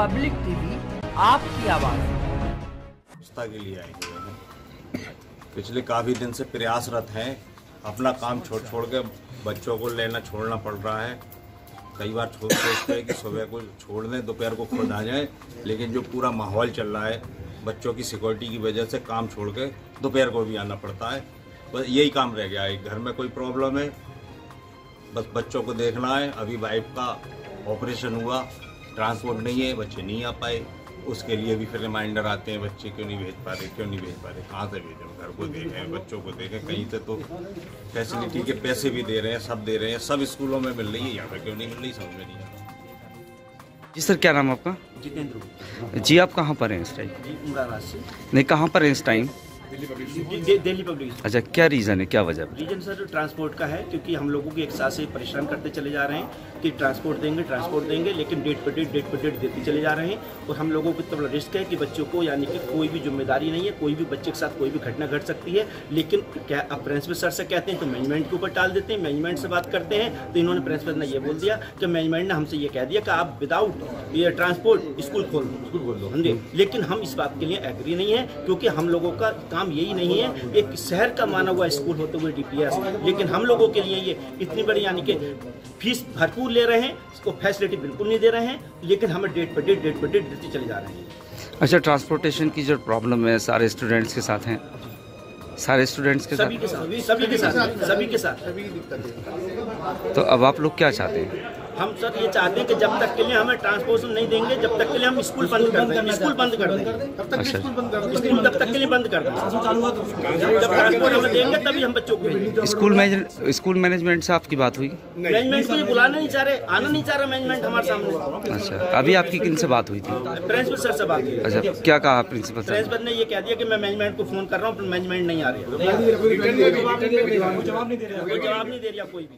Public TV, आपकी आवाज़। व्यवस्था के लिए आए हुए हैं। पिछले काफ़ी दिन से प्रयासरत हैं। अपना काम छोड़ छोड़ के बच्चों को लेना छोड़ना पड़ रहा है। कई बार छोड़ सोचते हैं कि सुबह को छोड़ दें, दोपहर को खुद आ जाएँ, लेकिन जो पूरा माहौल चल रहा है, बच्चों की सिक्योरिटी की वजह से काम छोड़ के दोपहर को भी आना पड़ता है। बस यही काम रह गया है। घर में कोई प्रॉब्लम है, बस बच्चों को देखना है। अभी वाइफ का ऑपरेशन हुआ। ट्रांसपोर्ट नहीं है बच्चे नहीं आ पाए। उसके लिए भी फिर रिमाइंडर आते हैं बच्चे क्यों नहीं भेज पा रहे क्यों नहीं भेज पा रहे कहाँ से भेजें घर को देखें बच्चों को देखें कहीं से तो फैसिलिटी के पैसे भी दे रहे हैं सब दे रहे हैं सब स्कूलों में मिल रही है यहाँ पर क्यों नहीं मिल रही समझ में नहीं आ रहा। जी सर क्या नाम आपका? जितेंद्र। जी आप कहाँ पर हैं इस टाइम नहीं कहाँ पर हैं इस टाइम दे- दिल्ली पब्लिक अच्छा क्या रीज़न है? क्या वजह है? रीजन सर ट्रांसपोर्ट का है क्योंकि हम लोगों की एक साथ से परेशान करते चले जा रहे हैं कि ट्रांसपोर्ट देंगे ट्रांसपोर्ट देंगे लेकिन डेट पर डेट डेट पर डेट देते चले जा रहे हैं और हम लोगों को इतना बड़ा रिस्क है कि बच्चों को यानी कि कोई भी ज़िम्मेदारी नहीं है कोई भी बच्चे के साथ कोई भी घटना घट सकती है लेकिन क्या अब प्रिंसिपल सर से कहते हैं तो मैनेजमेंट के ऊपर टाल देते हैं मैनेजमेंट से बात करते हैं तो इन्होंने प्रिंसिपल ने यह बोल दिया कि मैनेजमेंट ने हमसे ये कह दिया कि आप विदाउट ये ट्रांसपोर्ट स्कूल खोल दो। स्कूल खोल दो। लेकिन हम इस बात के लिए एग्री नहीं है क्योंकि हम लोगों का काम यही नहीं है। एक शहर का माना हुआ स्कूल होते हुए डीपीएस लेकिन हम लोगों के लिए ये इतनी बड़ी यानी कि फ़ीस भरपूर ले रहे हैं इसको फैसिलिटी बिल्कुल नहीं दे रहे हैं लेकिन हमें डेट पर डेट डेट पर डेट देते चले जा रहे हैं। अच्छा ट्रांसपोर्टेशन की जो प्रॉब्लम है सारे स्टूडेंट्स के साथ हैं? सारे स्टूडेंट्स के सभी के साथ? साथ सभी के साथ सभी के साथ। तो अब आप लोग क्या चाहते हैं? हम सर ये चाहते हैं कि जब तक के लिए हमें ट्रांसपोर्टेशन नहीं देंगे जब तक के लिए हम स्कूल बंद कर दें स्कूल बंद कर दें। अच्छा। स्कूल तब तक के लिए बंद कर दें। जब ट्रांसपोर्ट हमें देंगे तभी हम बच्चों को स्कूल स्कूल मैनेजमेंट से आपकी बात हुई? मैनेजमेंट को बुलाना नहीं चाह रहे आना नहीं चाह रहा मैनेजमेंट हमारे सामने। अच्छा अभी आपकी किन से बात हुई थी? प्रिंसिपल सर से बात हुई। अच्छा क्या कहा प्रिंसिपल सर? प्रिंसिपल ने ये कह दिया कि मैं मैनेजमेंट को फ़ोन कर रहा हूँ मैनेजमेंट नहीं आ रही। है कोई जवाब नहीं दे रहा कोई भी।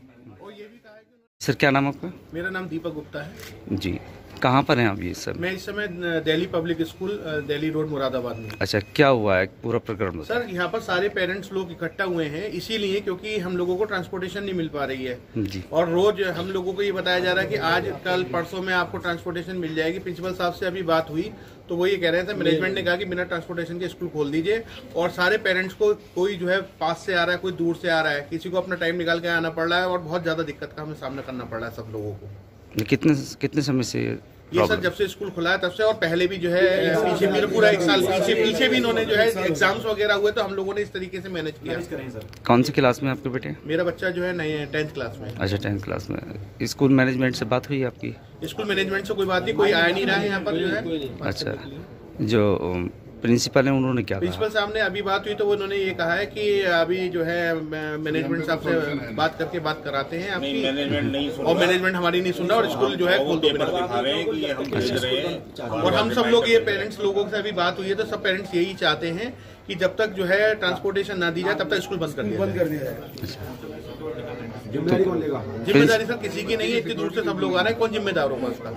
सर क्या नाम आपका? मेरा नाम दीपक गुप्ता है। जी। कहाँ पर हैं आप ये सब? मैं इस समय Delhi public school Delhi road Moradabad में अच्छा क्या हुआ है? पूरा प्रकरण सर यहाँ पर सारे पेरेंट्स लोग इकट्ठा हुए हैं इसीलिए क्योंकि हम लोगों को ट्रांसपोर्टेशन नहीं मिल पा रही है। जी। और रोज हम लोगों को ये बताया जा रहा है कि आज कल परसों में आपको ट्रांसपोर्टेशन मिल जाएगी। प्रिंसिपल साहब से अभी बात हुई तो वो ये कह रहे थे मैनेजमेंट ने कहा कि बिना ट्रांसपोर्टेशन के स्कूल खोल दीजिए। और सारे पेरेंट्स को कोई जो है पास से आ रहा है कोई दूर से आ रहा है किसी को अपना टाइम निकाल के आना पड़ रहा है और बहुत ज़्यादा दिक्कत का हमें सामना करना पड़ रहा है सब लोगों को। कितने कितने समय से ये सर जब से स्कूल खुला है तब से और पहले भी जो है पीछे मेरा पूरा एक साल पीछे पीछे भी इन्होंने जो है एग्ज़ाम्स वगैरह हुए तो हम लोगों ने इस तरीके से मैनेज किया। कौन सी क्लास में आपके बेटे? मेरा बच्चा जो है नए टेंथ क्लास में अच्छा टेंथ क्लास में। स्कूल मैनेजमेंट से बात हुई आपकी? स्कूल मैनेजमेंट से कोई बात नहीं कोई आया नहीं रहा है यहाँ पर जो है। अच्छा जो प्रिंसिपल है उन्होंने क्या प्रिंसिपल साहब ने अभी बात हुई तो उन्होंने ये कहा है कि अभी जो है मैनेजमेंट साहब से बात करके बात कराते हैं आपकी। मैनेजमेंट नहीं सुन और मैनेजमेंट हमारी नहीं सुन रहा और स्कूल जो है खोल दो पेपर बिना। दिखा रहे हैं कि ये हम भेज रहे हैं। और हम सब लोग ये पेरेंट्स लोगों से अभी बात हुई है तो सब पेरेंट्स यही चाहते हैं कि जब तक जो है ट्रांसपोर्टेशन ना दी जाए तब तक स्कूल बंद कर दिया जाए। ज़िम्मेदारी सर किसी की नहीं है इतनी दूर से सब लोग आ रहे हैं कौन जिम्मेदार होगा उसका?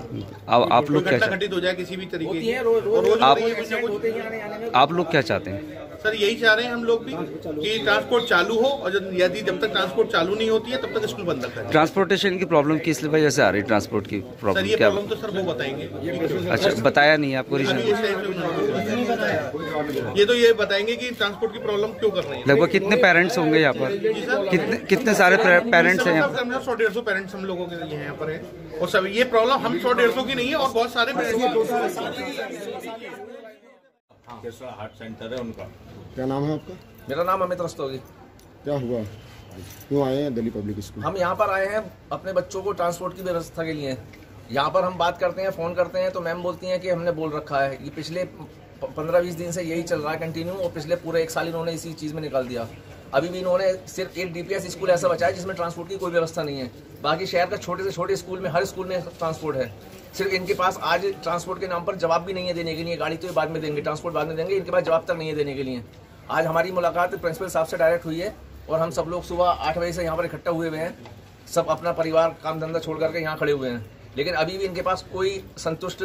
अब आप लोग क्या घटना घटित हो जाए किसी भी तरीके की। हो आप- है लोग क्या चाहते हैं? सर यही चाह रहे हैं हम लोग भी कि ट्रांसपोर्ट चालू हो और यदि जब तक ट्रांसपोर्ट चालू नहीं होती है तब तक स्कूल बंद रखा जाए ट्रांसपोर्टेशन की प्रॉब्लम किस वजह से आ रही है? ट्रांसपोर्ट की सर प्रॉब्लम क्या प्रॉब्लम तो सर वो बताएँगे। अच्छा बताया नहीं आपको रीजन बताया। ये तो ये बताएँगे कि ट्रांसपोर्ट की प्रॉब्लम क्यों कर रहे हैं? लगभग कितने पेरेंट्स होंगे यहाँ पर? कितने कितने सारे पेरेंट्स हैं यहाँ पर? सौ डेढ़ सौ पेरेंट्स हम लोगों के लिए यहाँ पर है। और सब ये प्रॉब्लम हम सौ डेढ़ सौ की नहीं है और बहुत सारे हार्ट सेंटर है। उनका? क्या नाम है आपका? मेरा नाम अमित रस्तोगी क्या हुआ? क्यों आए हैं दिल्ली पब्लिक स्कूल हम यहाँ पर आए हैं अपने बच्चों को ट्रांसपोर्ट की व्यवस्था के लिए। यहाँ पर हम बात करते हैं फ़ोन करते हैं तो मैम बोलती हैं कि हमने बोल रखा है ये पिछले पंद्रह बीस दिन से यही चल रहा है कंटिन्यू और पिछले पूरे एक साल इन्होंने इसी चीज़ में निकाल दिया। अभी भी इन्होंने सिर्फ़ एक डीपीएस स्कूल ऐसा बचा है जिसमें ट्रांसपोर्ट की कोई व्यवस्था नहीं है। बाकी शहर का छोटे से छोटे स्कूल में, हर स्कूल में ट्रांसपोर्ट है। सिर्फ़ इनके पास आज ट्रांसपोर्ट के नाम पर जवाब भी नहीं है देने के लिए, गाड़ी तो बाद में देंगे ट्रांसपोर्ट बाद में देंगे, इनके पास जवाब तक नहीं है देने के लिए। आज हमारी मुलाकात प्रिंसिपल साहब से डायरेक्ट हुई है, और हम सब लोग सुबह आठ बजे से यहाँ पर इकट्ठा हुए हुए हैं। सब अपना परिवार, काम धंधा छोड़ करके यहाँ खड़े हुए हैं। लेकिन अभी भी इनके पास कोई संतुष्ट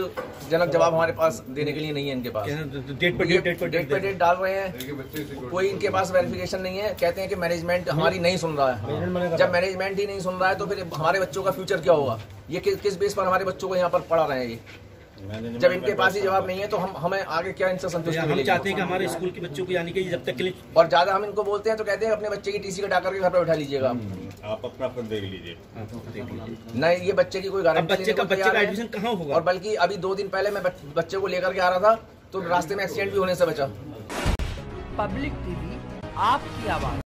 जनक जवाब हमारे पास देने के लिए नहीं है इनके पास। डेट पर डेट डेट पर डेट पर डेट डाल रहे हैं। कोई इनके पास वेरिफिकेशन नहीं है। कहते हैं कि मैनेजमेंट हमारी नहीं सुन रहा है। जब मैनेजमेंट ही नहीं सुन रहा है तो फिर हमारे बच्चों का फ्यूचर क्या होगा? ये किस बेस पर हमारे बच्चों को यहाँ पर पढ़ा रहे हैं ये? जब इनके पास ही जवाब नहीं है तो हम हमें आगे क्या इनसे संतुष्टि हम चाहते हैं कि हमारे स्कूल के बच्चों को यानी कि जब तक के लिए और ज़्यादा हम इनको बोलते हैं तो कहते हैं अपने बच्चे की टीसी कटा करके घर पर बैठा लीजिएगा आप। अपना खुद देख लीजिए। नहीं ये बच्चे की कोई गारंटी बच्चे का बच्चे का एडमिशन कहाँ होगा? और बल्कि अभी दो दिन पहले मैं बच्चे को लेकर के आ रहा था तो रास्ते में एक्सीडेंट भी होने से बचा। पब्लिक टीवी आपकी आवाज़।